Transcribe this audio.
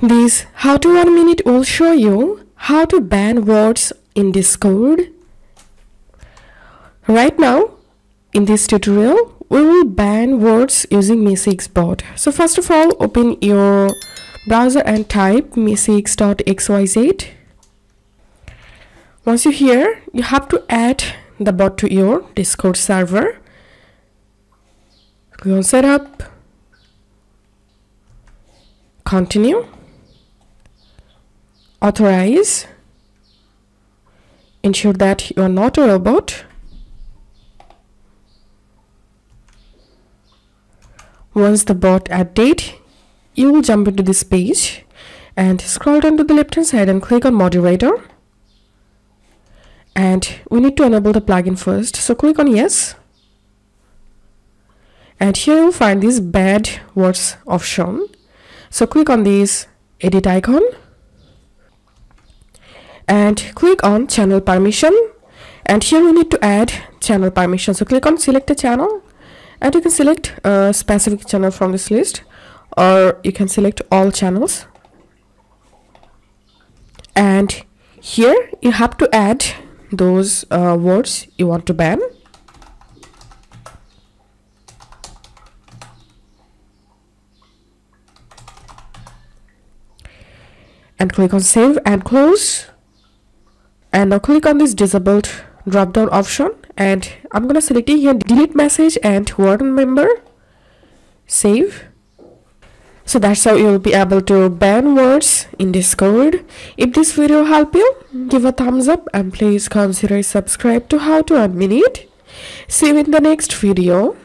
This how to one minute will show you how to ban words in Discord. Right now, in this tutorial, we will ban words using MEE6 bot. So first of all, open your browser and type mee6.xyz. Once you're here, you have to add the bot to your Discord server. Click on setup, continue, authorize, ensure that you are not a robot Once the bot update, you will jump into this page and scroll down to the left hand side and click on moderator. And we need to enable the plugin first. So click on yes. And here you'll find this bad words option. So click on this edit icon. And click on channel permission. And here we need to add channel permission. So click on select a channel. And you can select a specific channel from this list. Or you can select all channels. And here you have to add those uh, words you want to ban and click on save and close. And now click on this disabled drop down option. And I'm gonna select here delete message and word member. Save. So that's how you'll be able to ban words in discord. If this video helped you give a thumbs up and please consider subscribe to how to one minute see you in the next video